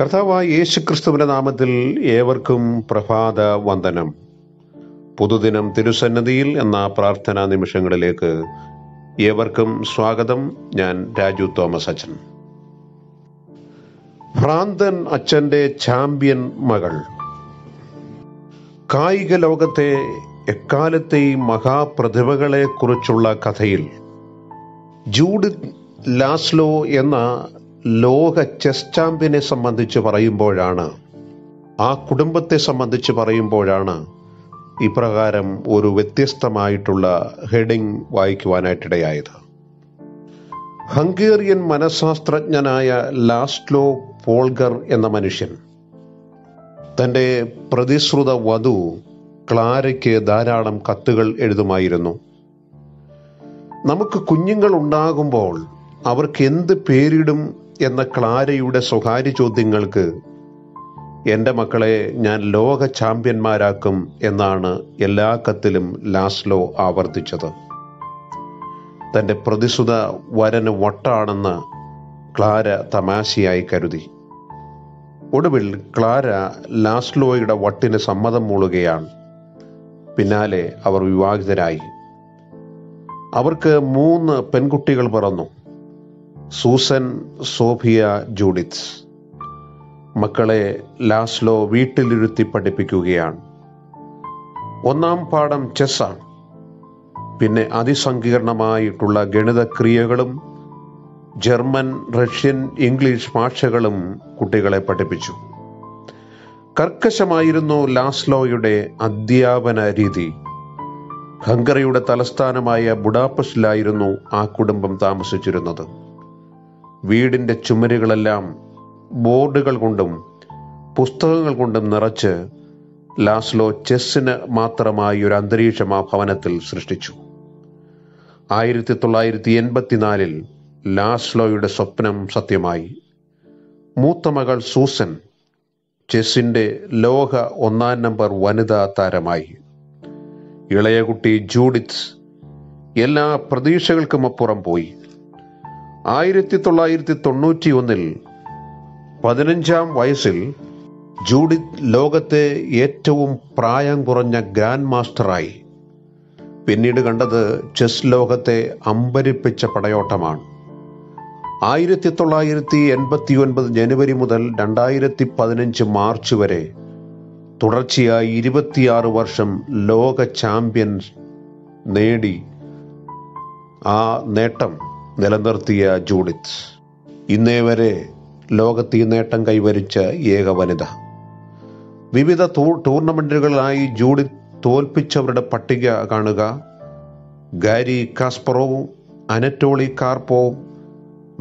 കർത്താവായ യേശുക്രിസ്തുവിന്റെ നാമത്തിൽ ഏവർക്കും പ്രഭാത വന്ദനം പുതുദിനം തിരുസന്നതിയിൽ എന്ന പ്രാർത്ഥനാ നിമിഷങ്ങളിലേക്ക് ഏവർക്കും സ്വാഗതം. ഞാൻ രാജു തോമസ് അച്ഛൻ. ഭ്രാന്തൻ അച്ഛന്റെ ചാമ്പ്യൻ മകൾ. കായിക ലോകത്തെ എക്കാലത്തെയും മഹാപ്രതിഭകളെ കുറിച്ചുള്ള കഥയിൽ ജൂഡിത് ലാസ്ലോ എന്ന ലോക ചെസ് ചാമ്പ്യനെ സംബന്ധിച്ച് പറയുമ്പോഴാണ് ആ കുടുംബത്തെ സംബന്ധിച്ച് പറയുമ്പോഴാണ് ഇപ്രകാരം ഒരു വ്യത്യസ്തമായിട്ടുള്ള ഹെഡിങ് വായിക്കുവാനായിട്ടിടയായത്. ഹംഗേറിയൻ മനഃശാസ്ത്രജ്ഞനായ ലാസ്ലോ പോൾഗർ എന്ന മനുഷ്യൻ തന്റെ പ്രതിശ്രുത വധു ക്ലാരയ്ക്ക് ധാരാളം കത്തുകൾ എഴുതുമായിരുന്നു. നമുക്ക് കുഞ്ഞുങ്ങൾ ഉണ്ടാകുമ്പോൾ അവർക്ക് എന്ത് പേരിടും എന്ന ക്ലാരയുടെ സ്വകാര്യ ചോദ്യങ്ങൾക്ക് എന്റെ മക്കളെ ഞാൻ ലോക ചാമ്പ്യന്മാരാക്കും എന്നാണ് എല്ലാ കത്തിലും ലാസ്ലോ ആവർത്തിച്ചത്. തന്റെ പ്രതിസുത വരന് വട്ടാണെന്ന് ക്ലാര തമാശയായി കരുതി. ഒടുവിൽ ക്ലാര ലാസ്ലോയുടെ വട്ടിന് സമ്മതം മൂളുകയാണ്. പിന്നാലെ അവർ വിവാഹിതരായി. അവർക്ക് മൂന്ന് പെൺകുട്ടികൾ പിറന്നു. Susan Sofia Judit. മക്കളെ ലാസ്ലോ വീട്ടിലിരുത്തി പഠിപ്പിക്കുകയാണ്. ഒന്നാം പാഠം ചെസ്സാണ്. പിന്നെ അതിസങ്കീർണമായിട്ടുള്ള ഗണിതക്രിയകളും ജർമ്മൻ റഷ്യൻ ഇംഗ്ലീഷ് ഭാഷകളും കുട്ടികളെ പഠിപ്പിച്ചു. കർക്കശമായിരുന്നു ലാസ്ലോയുടെ അധ്യാപന രീതി. ഹംഗറിയുടെ തലസ്ഥാനമായ ബുഡാപ്പസ്റ്റിലായിരുന്നു ആ കുടുംബം താമസിച്ചിരുന്നത്. വീടിന്റെ ചുമരുകളെല്ലാം ബോർഡുകൾ കൊണ്ടും പുസ്തകങ്ങൾ കൊണ്ടും നിറച്ച് ലാസ്ലോ ചെസ്സിന് മാത്രമായി ഒരു അന്തരീക്ഷം ആ ഭവനത്തിൽ സൃഷ്ടിച്ചു. ആയിരത്തി തൊള്ളായിരത്തി എൺപത്തിനാലിൽ ലാസ്ലോയുടെ സ്വപ്നം സത്യമായി. മൂത്ത മകൾ സൂസൻ ചെസ്സിന്റെ ലോക ഒന്നാം നമ്പർ വനിതാ താരമായി. ഇളയ കുട്ടി ജൂഡിത്ത് എല്ലാ പ്രതീക്ഷകൾക്കും അപ്പുറം പോയി. ആയിരത്തി തൊള്ളായിരത്തി തൊണ്ണൂറ്റി ഒന്നിൽ പതിനഞ്ചാം വയസ്സിൽ ജൂഡിത്ത് ലോകത്തെ ഏറ്റവും പ്രായം കുറഞ്ഞ ഗ്രാൻഡ് മാസ്റ്ററായി. പിന്നീട് കണ്ടത് ചെസ് ലോകത്തെ അമ്പരിപ്പിച്ച പടയോട്ടമാണ്. ആയിരത്തി തൊള്ളായിരത്തി എൺപത്തി ഒൻപത് ജനുവരി മുതൽ രണ്ടായിരത്തി പതിനഞ്ച് മാർച്ച് വരെ തുടർച്ചയായി ഇരുപത്തിയാറ് വർഷം ലോക ചാമ്പ്യൻ നേടി ആ നേട്ടം നിലനിർത്തിയ ജൂഡിത്ത് ഇന്നേ വരെ ലോകത്ത് നേട്ടം കൈവരിച്ച ഏക വനിത. വിവിധ ടൂർണമെന്റുകളിലായി ജൂഡിത്ത് തോൽപ്പിച്ചവരുടെ പട്ടിക കാണുക ഗാരി കാസ്പറോവും Anatoly കാർപ്പോവും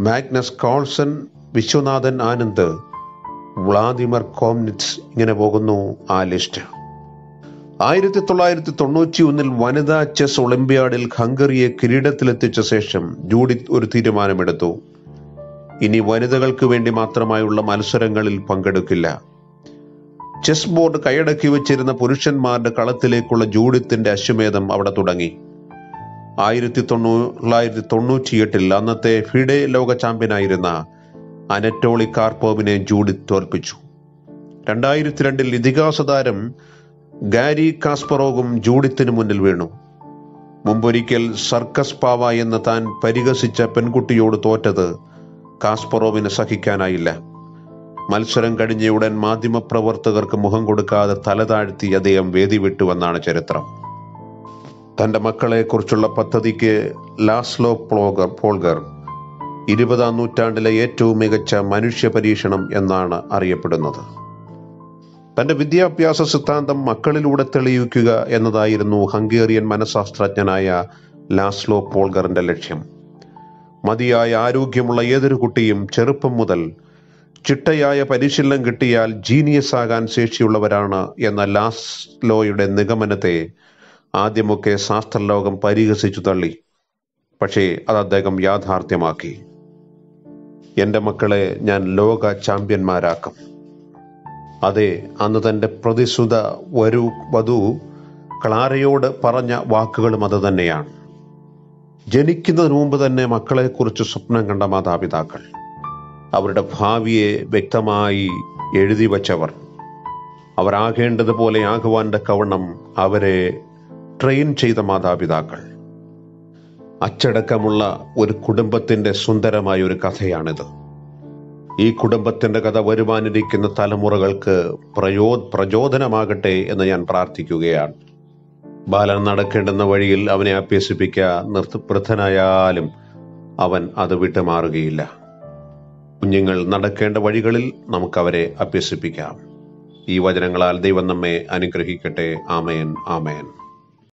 Magnus Carlsen Viswanathan Anand Vladimir കോംനിറ്റ്സ് ഇങ്ങനെ പോകുന്നു ആ ലിസ്റ്റ്. ആയിരത്തി തൊള്ളായിരത്തി തൊണ്ണൂറ്റി ഒന്നിൽ വനിതാ ചെസ് ഒളിമ്പ്യാഡിൽ ഹംഗറിയെ കിരീടത്തിലെത്തിച്ച ശേഷം ജൂഡിത്ത് ഒരു തീരുമാനമെടുത്തു. ഇനി വനിതകൾക്ക് വേണ്ടി മാത്രമായുള്ള മത്സരങ്ങളിൽ പങ്കെടുക്കില്ല. ചെസ് ബോർഡ് കൈയടക്കി വെച്ചിരുന്ന പുരുഷന്മാരുടെ കളത്തിലേക്കുള്ള ജൂഡിത്തിന്റെ അശ്വമേധം അവിടെ തുടങ്ങി. ആയിരത്തി തൊള്ളായിരത്തി തൊണ്ണൂറ്റിയെട്ടിൽ അന്നത്തെ ഫിഡെ ലോക ചാമ്പ്യനായിരുന്ന അനറ്റോളി കാർപോവിനെ ജൂഡിത്ത് തോൽപ്പിച്ചു. രണ്ടായിരത്തി രണ്ടിൽ ഇതിഹാസ താരം ഗാരി കാസ്പറോഗും ജൂഡിത്തിന് മുന്നിൽ വീണു. മുമ്പൊരിക്കൽ സർക്കസ് പാവ എന്ന് താൻ പരിഹസിച്ച പെൺകുട്ടിയോട് തോറ്റത് കാസ്പറോവിന് സഹിക്കാനായില്ല. മത്സരം കഴിഞ്ഞ ഉടൻ മാധ്യമപ്രവർത്തകർക്ക് മുഖം കൊടുക്കാതെ തല താഴ്ത്തി അദ്ദേഹം വേദി വിട്ടുവെന്നാണ് ചരിത്രം. തന്റെ മക്കളെക്കുറിച്ചുള്ള പദ്ധതിക്ക് ലാസ്ലോ പ്ലോഗർ പോൾഗർ ഇരുപതാം നൂറ്റാണ്ടിലെ ഏറ്റവും മികച്ച മനുഷ്യ പരീക്ഷണം എന്നാണ് അറിയപ്പെടുന്നത്. തന്റെ വിദ്യാഭ്യാസ സിദ്ധാന്തം മക്കളിലൂടെ തെളിയിക്കുക എന്നതായിരുന്നു ഹംഗേറിയൻ മനഃശാസ്ത്രജ്ഞനായ ലാസ്ലോ പോൾഗറിന്റെ ലക്ഷ്യം. മതിയായ ആരോഗ്യമുള്ള ഏതൊരു കുട്ടിയും ചെറുപ്പം മുതൽ ചിട്ടയായ പരിശീലനം കിട്ടിയാൽ ജീനിയസ് ആകാൻ ശേഷിയുള്ളവരാണ് എന്ന ലാസ്ലോയുടെ നിഗമനത്തെ ആദ്യമൊക്കെ ശാസ്ത്രലോകം പരിഹസിച്ചു തള്ളി. പക്ഷേ അത് അദ്ദേഹം യാഥാർത്ഥ്യമാക്കി. എന്റെ മക്കളെ ഞാൻ ലോക ചാമ്പ്യന്മാരാക്കും. അതെ അന്ന് തന്റെ പ്രതിസുത വരു വധു ക്ലാരയോട് പറഞ്ഞ വാക്കുകളും അത് തന്നെയാണ്. ജനിക്കുന്നതിന് മുമ്പ് തന്നെ മക്കളെക്കുറിച്ച് സ്വപ്നം കണ്ട മാതാപിതാക്കൾ അവരുടെ ഭാവിയെ വ്യക്തമായി എഴുതി വച്ചവർ അവരാകേണ്ടതുപോലെ ആകുവാന്റെ കവണം അവരെ ട്രെയിൻ ചെയ്ത മാതാപിതാക്കൾ. അച്ചടക്കമുള്ള ഒരു കുടുംബത്തിന്റെ സുന്ദരമായ ഒരു കഥയാണിത്. ഈ കുടുംബത്തിന്റെ കഥ വരുവാനിരിക്കുന്ന തലമുറകൾക്ക് പ്രയോ പ്രചോദനമാകട്ടെ എന്ന് ഞാൻ പ്രാർത്ഥിക്കുകയാണ്. ബാലൻ നടക്കേണ്ടുന്ന വഴിയിൽ അവനെ അഭ്യസിപ്പിക്കുക നിർത്ത അവൻ അത് വിട്ടുമാറുകയില്ല കുഞ്ഞുങ്ങൾ നടക്കേണ്ട വഴികളിൽ നമുക്കവരെ അഭ്യസിപ്പിക്കാം. ഈ വചനങ്ങളാൽ ദൈവം നമ്മെ അനുഗ്രഹിക്കട്ടെ. ആമേൻ ആമേൻ.